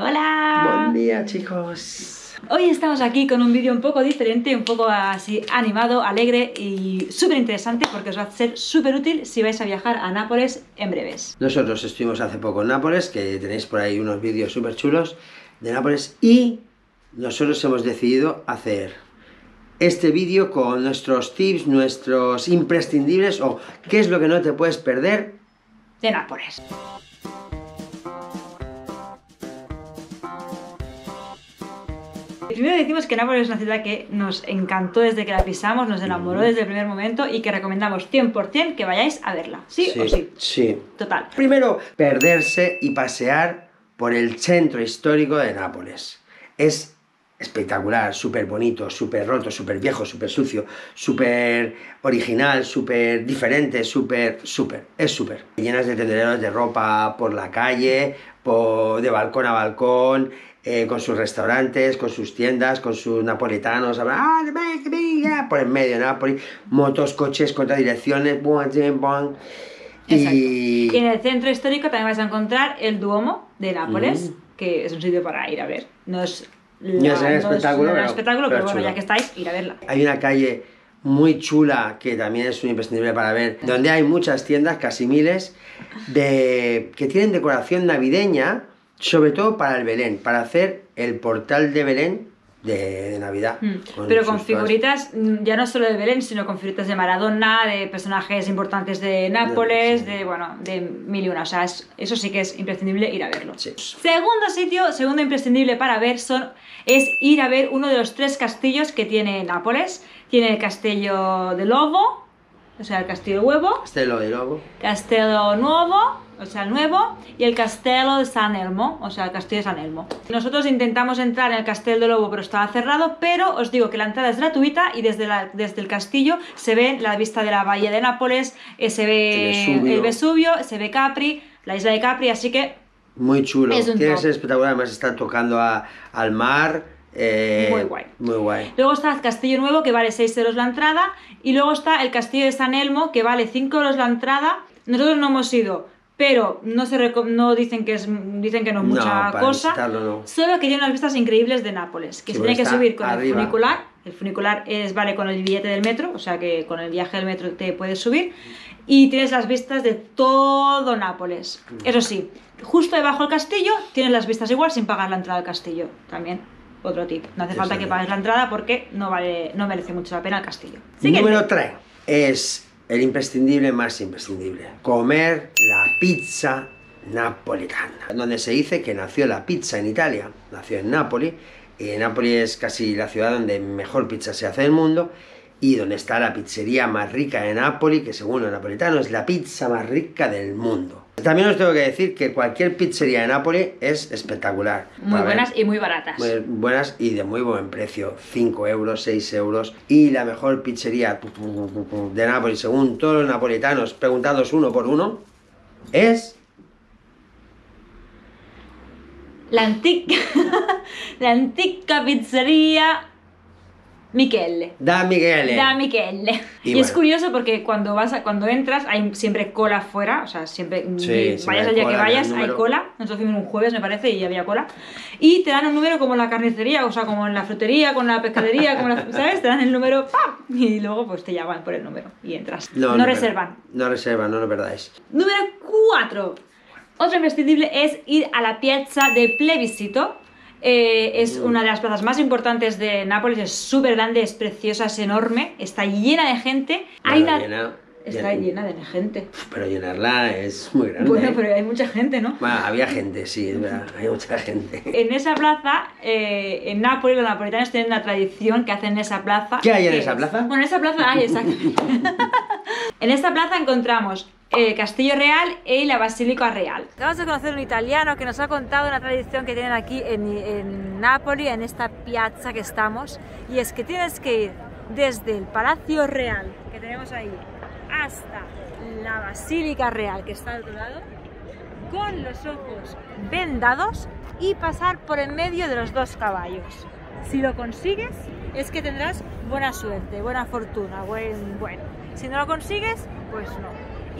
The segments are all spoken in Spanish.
Hola. Buen día, chicos. Hoy estamos aquí con un vídeo un poco diferente, un poco así animado, alegre y súper interesante porque os va a ser súper útil si vais a viajar a Nápoles en breves. Nosotros estuvimos hace poco en Nápoles, que tenéis por ahí unos vídeos súper chulos de Nápoles y nosotros hemos decidido hacer este vídeo con nuestros tips, nuestros imprescindibles o qué es lo que no te puedes perder De Nápoles. Primero decimos que Nápoles es una ciudad que nos encantó desde que la pisamos, nos enamoró desde el primer momento y que recomendamos 100% que vayáis a verla. ¿Sí, o sí? Sí. Total. Primero, perderse y pasear por el centro histórico de Nápoles. Es espectacular, súper bonito, súper roto, súper viejo, súper sucio, súper original, súper diferente, súper, súper, es súper. Llenas de tendereros de ropa por la calle, por, de balcón a balcón, eh, con sus restaurantes, con sus tiendas, con sus napolitanos, ah, por en medio de Nápoles, motos, coches, contradirecciones, Exacto. y... Y en el centro histórico también vais a encontrar el Duomo de Nápoles, Mm. que es un sitio para ir a ver. No es, No es espectáculo, un pero- espectáculo, pero, pero bueno, ya que estáis, ir a verla. Hay una calle muy chula que también es un imprescindible para ver, donde hay muchas tiendas, casi miles, de, que tienen decoración navideña, sobre todo para el Belén, para hacer el portal de Belén de, de Navidad. Mm. Pero con figuritas, mm, ya no solo de Belén, sino con figuritas de Maradona, de personajes importantes de Nápoles, sí. de, bueno, de mil y una. O sea, es- eso sí que es imprescindible ir a verlo. Sí. Segundo sitio, segundo imprescindible para ver son, es ir a ver uno de los tres castillos que tiene Nápoles. Tiene el castillo de Lobo, o sea, el castillo huevo, Estelo de Lobo. Castello Nuevo, o sea, el nuevo, y el Castello de San Elmo, o sea, el castillo de San Elmo. Nosotros intentamos entrar en el Castillo de Lobo, pero estaba cerrado, pero os digo que la entrada es gratuita y desde, la- desde el castillo se ve la vista de la bahía de Nápoles, eh, se ve El Vesubio. el Vesubio, se ve Capri, la isla de Capri, así que Muy chulo. Es Tiene que ser espectacular, además está tocando a- al mar. eh, Muy guay. Muy guay. Luego está el Castillo Nuevo, que vale 6 euros la entrada. Y luego está el Castillo de San Elmo, que vale 5 euros la entrada. Nosotros no hemos ido, pero no, se no dicen, que es, dicen que no es No, mucha cosa. no. Solo que tiene unas vistas increíbles de Nápoles, que Sí, se tiene que subir con el funicular. El funicular es, vale con el billete del metro, o sea que con el viaje del metro te puedes subir. Y tienes las vistas de todo Nápoles. Eso sí, justo debajo del castillo tienes las vistas igual sin pagar la entrada al castillo. También otro tip. No hace falta que pagues la entrada porque no, vale, no merece mucho la pena el castillo. Siguiente. Número 3 es el imprescindible más imprescindible. Comer la pizza napolitana. Donde se dice que nació la pizza en Italia. Nació en Nápoli. Y Nápoli es casi la ciudad donde mejor pizza se hace del mundo. Y donde está la pizzería más rica de Nápoli, que según los napolitanos es la pizza más rica del mundo. También os tengo que decir que cualquier pizzería de Nápoli es espectacular. Muy ver, buenas y muy baratas. muy buenas y de muy buen precio, 5 euros, 6 euros. Y la mejor pizzería de Nápoles, según todos los napolitanos, preguntados uno por uno, es La antica, la antica pizzería Michele. Da Michele. Da Michele. Y Y, es curioso porque cuando vas a- cuando entras hay siempre cola fuera, o sea, siempre Sí, vayas al día que vayas, hay cola. Nosotros fuimos un jueves, me parece, y había cola. Y te dan un número como en la carnicería, o sea, como en la frutería, con la pescadería, como la- ¿sabes? Te dan el número, ¡pam! Y luego pues te llaman por el número y entras. No, no reservan. No reservan, no lo perdáis. Número 4. Otro imprescindible es ir a la piazza de Plebiscito. Eh, es una de las plazas más importantes de Nápoles, es súper grande, es preciosa, es enorme, está llena de gente. Hay Nada, una... llena- Está llena- llena de gente. Pero llenarla es muy grande. Bueno, ¿eh? pero hay mucha gente, ¿no? Bueno, había gente, sí, es verdad, hay mucha gente. En esa plaza, eh, en Nápoles, los napolitanos tienen una tradición que hacen en esa plaza. ¿Qué hay en esa es- plaza? Bueno, en esa plaza hay, exactamente. en esta plaza encontramos el Castillo Real y la Basílica Real. Vamos a conocer un italiano que nos ha contado una tradición que tienen aquí en, en Nápoles, en esta piazza que estamos, y es que tienes que ir desde el Palacio Real, que tenemos ahí, hasta la Basílica Real, que está al otro lado, con los ojos vendados y pasar por en medio de los dos caballos. Si lo consigues, es que tendrás buena suerte, buena fortuna, buen, bueno. Si no lo consigues, pues no.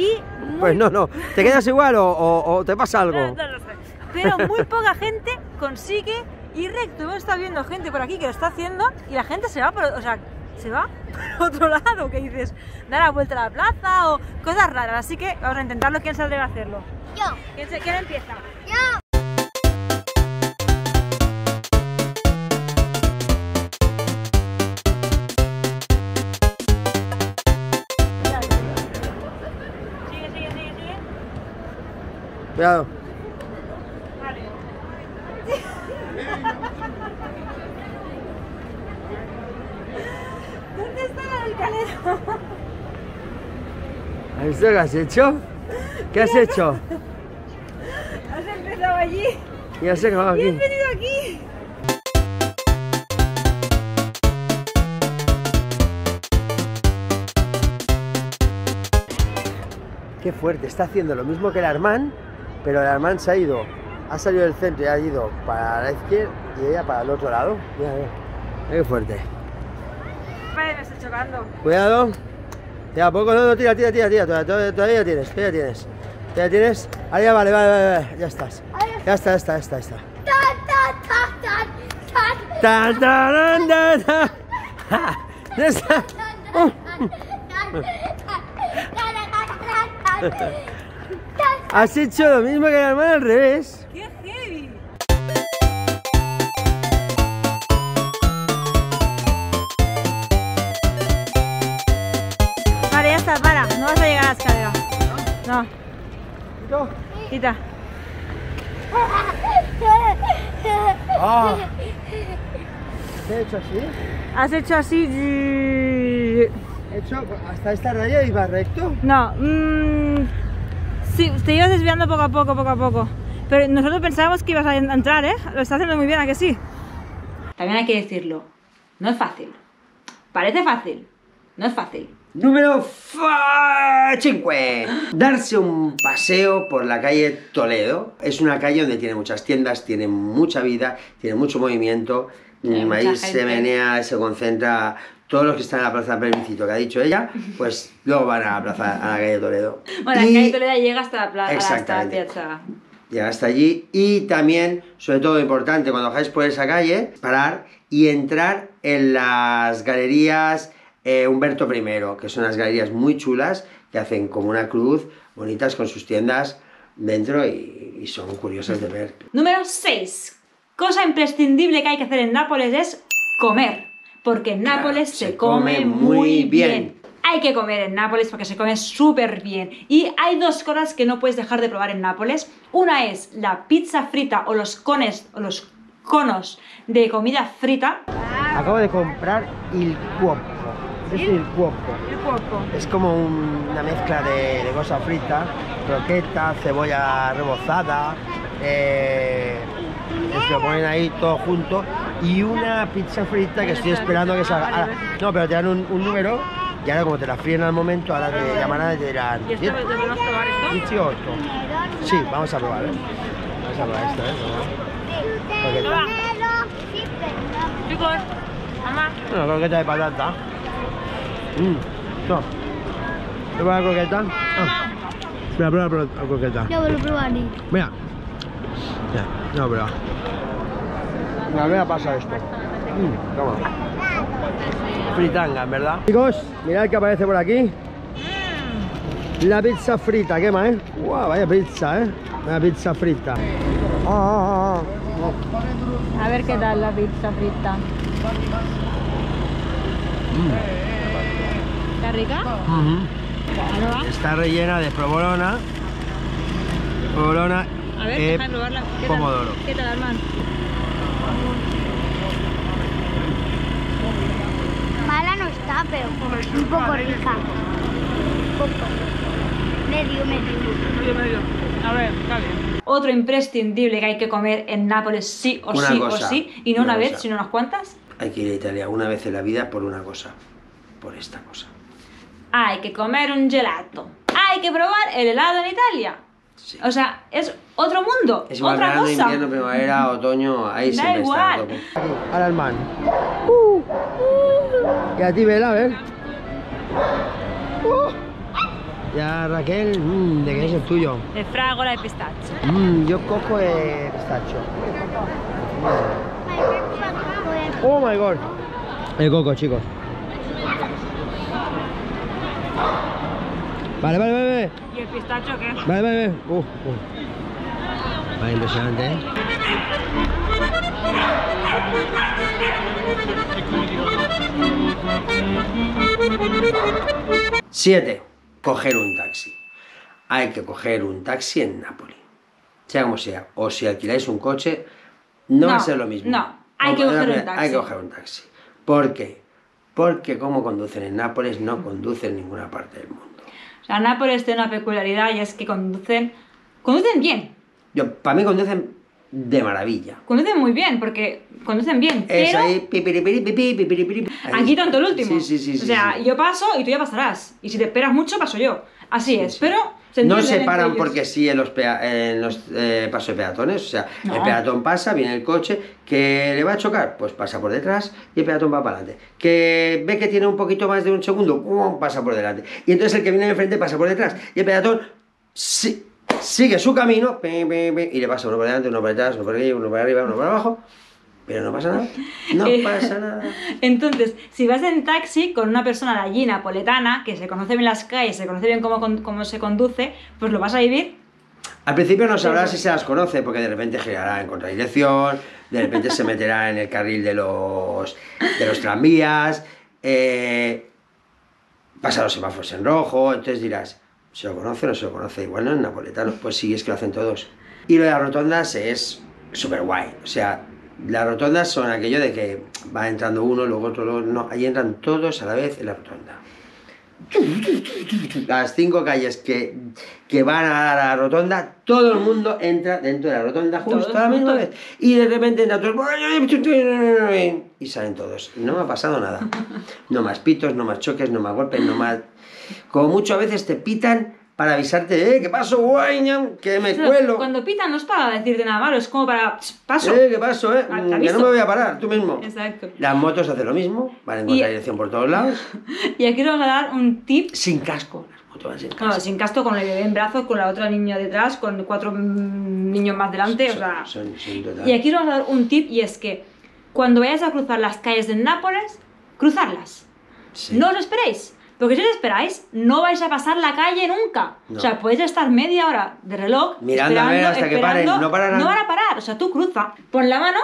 Y muy- Pues no, no, ¿te quedas igual o, o- o te pasa no, algo? no sé. pero muy poca gente consigue ir recto. Hemos estado viendo gente por aquí que lo está haciendo y la gente se va por, o sea, se va por otro lado, que dices, dar la vuelta a la plaza o cosas raras. Así que vamos a intentarlo. ¿Quién se atreve a hacerlo? Yo, ¿Quién, se- quién empieza? yo. Sigue, sigue, sigue, sigue. Cuidado. Vale. ¿Dónde está la escalera? ¿Has visto qué has hecho? ¿Qué has hecho? Has empezado allí Y has acabado y has aquí. venido aquí. Qué fuerte, está haciendo lo mismo que el Armán, pero el Armán se ha ido, ha salido del centro y ha ido para la izquierda y ella para el otro lado. Mira Qué fuerte. Me chocando. Cuidado. Ya, poco, no, no, tira, tira, tira, tira. Todavía, todavía, tienes, todavía tienes. Todavía tienes. Ahí ya vale, vale, vale, vale, ya estás. Ya está, ya está, ya está, ya está. Tan, tan, tan. Ya. Uh. Has hecho lo mismo que el Armán al revés. ¡Qué No. No, quita. Ah. ¿Qué he hecho así? Has hecho así. He hecho hasta esta raya y va recto. No, mmm, sí, te ibas desviando poco a poco, poco a poco. Pero nosotros pensábamos que ibas a entrar, ¿eh? Lo estás haciendo muy bien, ¿a que sí? También hay que decirlo, no es fácil. Parece fácil, no es fácil. Número 5. Darse un paseo por la calle Toledo. Es una calle donde tiene muchas tiendas, tiene mucha vida, tiene mucho movimiento. Ahí se menea, se concentra. Todos los que están en la plaza Permicito que ha dicho ella, pues luego van a la plaza, a la calle Toledo. Bueno, la calle Toledo llega hasta la plaza, hasta la piazza. Llega hasta allí y también, sobre todo importante, cuando bajáis por esa calle, parar y entrar en las galerías eh, Humberto I, que son unas galerías muy chulas que hacen como una cruz, bonitas con sus tiendas dentro y, y son curiosas de ver. Número 6. Cosa imprescindible que hay que hacer en Nápoles es comer. Porque en Claro, Nápoles se se, come, come muy bien. bien. Hay que comer en Nápoles porque se come súper bien. Y hay dos cosas que no puedes dejar de probar en Nápoles. Una es la pizza frita o los cones o los conos de comida frita. Acabo de comprar il cuoco. ¿Qué es el cuoco? El cuerpo. Es como un- una mezcla de, de cosa frita, croqueta, cebolla rebozada, eh, se lo ponen ahí todo junto, y una pizza frita que estoy esperando que salga. Ahora- no, pero te dan un, un número y ahora como te la fríen al momento, ahora te llamarán y te dirán ¿Y esto podemos probar esto? 18. Sí, vamos a probar, ¿eh? Vamos a probar esto, ¿eh? Croqueta. Chicos, mamá. Una croqueta de patata. Mm, no. ¿Prueba la croqueta? Ah. Mira, prueba la la croqueta. Yo vuelvo a probar. Mira. Ya, no, pero. Mira, mira, pasa esto. Mm, toma. Fritanga, en verdad. Chicos, mirad que aparece por aquí. La pizza frita, ¿qué más, eh? Guau, vaya pizza, eh. Una pizza frita. Ah, ah, ah. A ver qué tal la pizza frita. ¿Está rica? Está rellena de provolona, provolona, A ver, eh, déjame probarla. ¿Qué tal? pomodoro. ¿Qué tal, Armand? Mala no está, pero un poco rica. Un poco. Medio, medio. A ver, está bien. Otro imprescindible que hay que comer en Nápoles sí o Una sí cosa, o sí, y no una una, vez, cosa. sino unas cuantas. Hay que ir a Italia una vez en la vida por una cosa, por esta cosa. Hay que comer un gelato. Hay que probar el helado en Italia. Sí. O sea, es otro mundo, Es igual otra verano, cosa. invierno, primavera, otoño, ahí Da siempre está. igual. tope. Ahora el man. Uh, Y a ti, vela, a ver. Uh. Ya Raquel, mm, ¿de qué es el tuyo? De fragola y pistacho. Mm, yo cojo eh, pistacho. Oh my god. El coco, chicos. Vale, vale, vale. ¿Y el pistacho qué? Vale, vale, vale. Uh, uh. Vale, impresionante, ¿eh? Siete. Coger un taxi. Hay que coger un taxi en Nápoli. Sea como sea. O si alquiláis un coche, no, va a No, ser lo mismo. no, hay que coger un Hay taxi. que coger un taxi. ¿Por qué? Porque como conducen en Nápoles, no conducen en ninguna parte del mundo. O sea, Nápoles tiene una peculiaridad y es que conducen, conducen bien, Yo, para mí conducen de maravilla. conducen muy bien, porque conducen bien, Es pero ahí, pipiripiri, pipiripiri. Aquí tanto el último. Sí, sí, sí. o sí, sea, sí. yo paso y tú ya pasarás. Y si te esperas mucho, paso yo. Así es, sí. pero... No se paran porque sí en los, en los eh, pasos de peatones. O sea, el peatón pasa, viene el coche, que le va a chocar, pues pasa por detrás y el peatón va para adelante. Que ve que tiene un poquito más de un segundo, ¡pum! pasa por delante. Y entonces el que viene de frente pasa por detrás. Y el peatón si- sigue su camino y le pasa uno por delante, uno por detrás, uno por aquí, uno por arriba, uno por abajo. Pero no pasa nada. No Eh, pasa nada. Entonces, si vas en taxi con una persona de allí napoletana, que se conoce bien las calles, se conoce bien cómo, cómo se conduce, pues lo vas a vivir Al principio no sabrá si se las conoce, porque de repente girará en contradirección, de repente se meterá en el carril de los, de los tranvías, eh, pasa los semáforos en rojo, entonces dirás, ¿se lo conoce o no se lo conoce? Igual no es napoletano, pues sí, es que lo hacen todos. Y lo de las rotondas es súper guay, o sea, las rotondas son aquello de que va entrando uno, luego otro, luego no, ahí entran todos a la vez en la rotonda. Las cinco calles que, que van a la rotonda, todo el mundo entra dentro de la rotonda justo Todos a la misma vez. Y de repente entra todo y salen todos. No me ha pasado nada. No más pitos, no más choques, no más golpes, no más... Como mucho a veces te pitan para avisarte, eh, ¿qué pasó, guay, ñam? Que me Pero cuelo. Cuando pitan no es para decirte nada malo, es como para... "Ch, Paso. Eh, ¿qué pasó, eh? Ah, Que no me voy a parar, tú mismo. Exacto. Las motos hacen lo mismo, van en contradirección por todos lados. Y aquí os vamos a dar un tip. Sin casco, las motos van sin casco. No, sin casco, con el bebé en brazos, con la otra niña detrás, con cuatro niños más delante, o Son- sea... son- son. Y aquí os vamos a dar un tip y es que cuando vayáis a cruzar las calles de Nápoles, cruzarlas. Sí. No os esperéis. Porque si os esperáis, no vais a pasar la calle nunca. No. O sea, podéis estar media hora de reloj Mirando a ver hasta que paren, no pararán. No van a parar. O sea, tú cruza. Pon la mano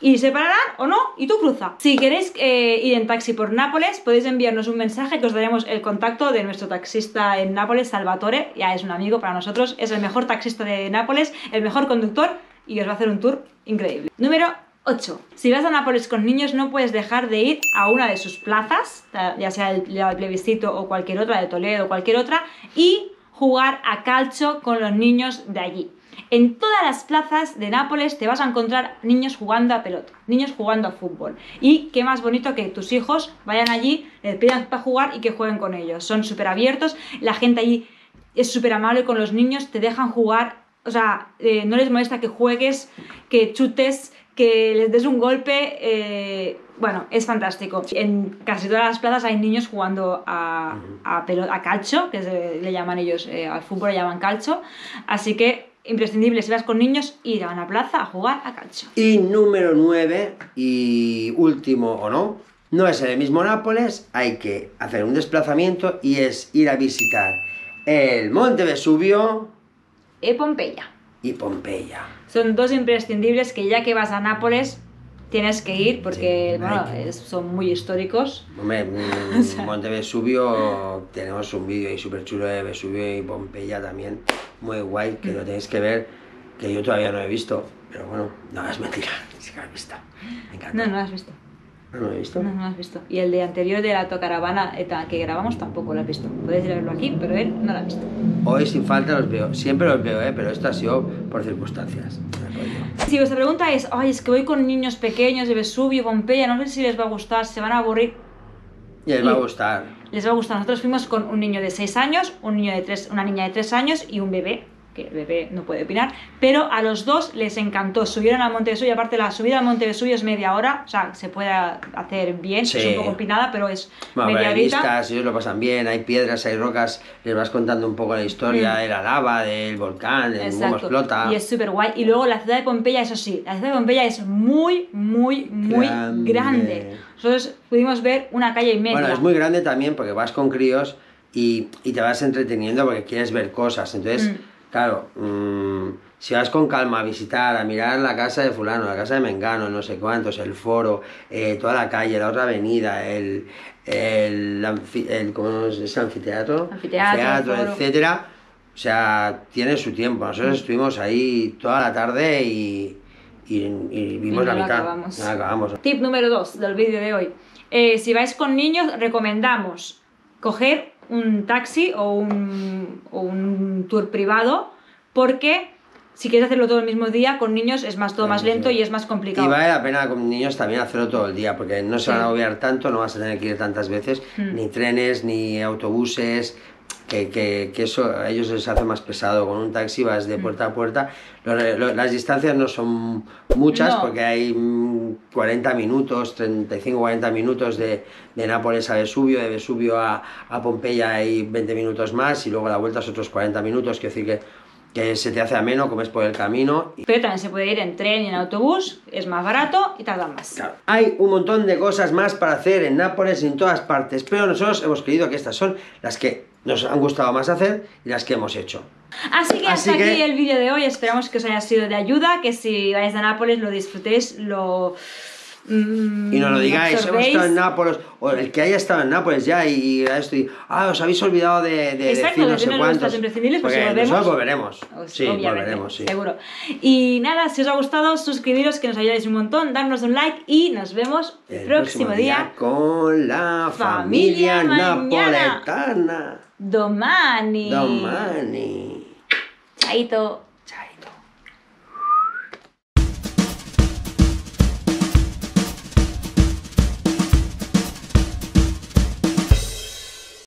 y se pararán o no y tú cruza. Si queréis eh, ir en taxi por Nápoles, podéis enviarnos un mensaje que os daremos el contacto de nuestro taxista en Nápoles, Salvatore. Ya es un amigo para nosotros. Es el mejor taxista de Nápoles, el mejor conductor y os va a hacer un tour increíble. Número 8. Si vas a Nápoles con niños no puedes dejar de ir a una de sus plazas, ya sea el, el plebiscito o cualquier otra, de Toledo o cualquier otra, y jugar a calcio con los niños de allí. En todas las plazas de Nápoles te vas a encontrar niños jugando a pelota, niños jugando a fútbol. Y qué más bonito que tus hijos vayan allí, les pidan para jugar y que jueguen con ellos. Son súper abiertos, la gente allí es súper amable con los niños, te dejan jugar, o sea, eh, no les molesta que juegues, que chutes, que les des un golpe. eh, bueno, es fantástico. En casi todas las plazas hay niños jugando a, a, pelo- a calcio, que se- le llaman ellos, eh, al fútbol le llaman calcio. Así que imprescindible, si vas con niños, ir a una plaza a jugar a calcio. Y número 9, y último o no, no es en el mismo Nápoles, hay que hacer un desplazamiento y es ir a visitar el Monte Vesubio E Pompeya. Y Pompeya. Son dos imprescindibles que ya que vas a Nápoles tienes que ir porque Sí, bueno, que- son muy históricos. Hombre, mm, Monte Vesubio, tenemos un vídeo ahí súper chulo de Vesubio y Pompeya también, muy guay, que lo tenéis que ver, que yo todavía no he visto, pero bueno, no, es mentira, sí que lo he visto. Me encanta. No, no lo has visto. ¿No lo he visto? No, no lo has visto. Y el de anterior de la autocaravana que grabamos tampoco lo has visto. Puedes ir a verlo aquí, pero él no lo ha visto. Hoy sin falta los veo, siempre los veo, ¿eh? pero esto ha sido por circunstancias. Si vuestra pregunta es, ay, es que voy con niños pequeños de Vesubio, Pompeya, no sé si les va a gustar, se van a aburrir. Y les va a gustar. Les va a gustar. Nosotros fuimos con un niño de 6 años, un niño de tres, una niña de 3 años y un bebé. Que el bebé no puede opinar, pero a los dos les encantó. Subieron al Monte Vesubio, aparte la subida al Monte Vesubio es media hora, o sea, se puede hacer bien, Sí. es un poco empinada, pero es Bueno, media hay horita. vistas, ellos lo pasan bien, hay piedras, hay rocas, les vas contando un poco la historia de la lava, del volcán, de cómo Mm. Explota. Y es súper guay. Y luego la ciudad de Pompeya, eso sí, la ciudad de Pompeya es muy, muy, muy Grande. grande. Nosotros pudimos ver una calle y media. Bueno, es muy grande también porque vas con críos y, y te vas entreteniendo porque quieres ver cosas. Entonces, Mm. Claro, mm, si vas con calma a visitar, a mirar la casa de fulano, la casa de Mengano, no sé cuántos, el foro, eh, toda la calle, la otra avenida, el, el, anfi- el- ¿cómo es anfiteatro? Anfiteatro, etcétera. O sea, tiene su tiempo. Nosotros estuvimos ahí toda la tarde y, y, y vimos Y la no lo mitad. acabamos. No la acabamos. Tip número 2 del vídeo de hoy. Eh, si vais con niños, recomendamos coger un taxi o un, o un tour privado porque si quieres hacerlo todo el mismo día, con niños es más todo más lento y es más Y complicado. vale la pena con niños también hacerlo todo el día, porque no se van a Sí. agobiar tanto, no vas a tener que ir tantas veces, Mm. ni trenes, ni autobuses, que, que- que eso a ellos les hace más pesado. Con un taxi vas Mm. de puerta a puerta. Lo- lo- las distancias no son muchas, No. porque hay mm, 40 minutos, 35-40 minutos de, de Nápoles a Vesubio, de Vesubio a, a Pompeya hay 20 minutos más, y luego la vuelta es otros 40 minutos, quiero decir que, que se te hace ameno, comes por el camino Pero también se puede ir en tren y en autobús, es más barato y tarda más. Claro. Hay un montón de cosas más para hacer en Nápoles y en todas partes, pero nosotros hemos creído que estas son las que nos han gustado más hacer y las que hemos hecho. Así que Así hasta que- aquí el vídeo de hoy. Esperamos que os haya sido de ayuda, que si vais a Nápoles lo disfrutéis, lo. Mm, Y nos lo digáis, hemos estado en Nápoles, o el que haya estado en Nápoles ya y, y esto, y, ah, os habéis olvidado de, de Exacto, decir no sé cuántos. imprescindibles, pues si volvemos- nosotros volveremos. Pues, sí, volveremos, sí. Seguro. Y nada, si os ha gustado, suscribiros, que nos ayudáis un montón, darnos un like y nos vemos el, próximo, día. con la Familia familia, napoletana. Domani. Domani. Chaito.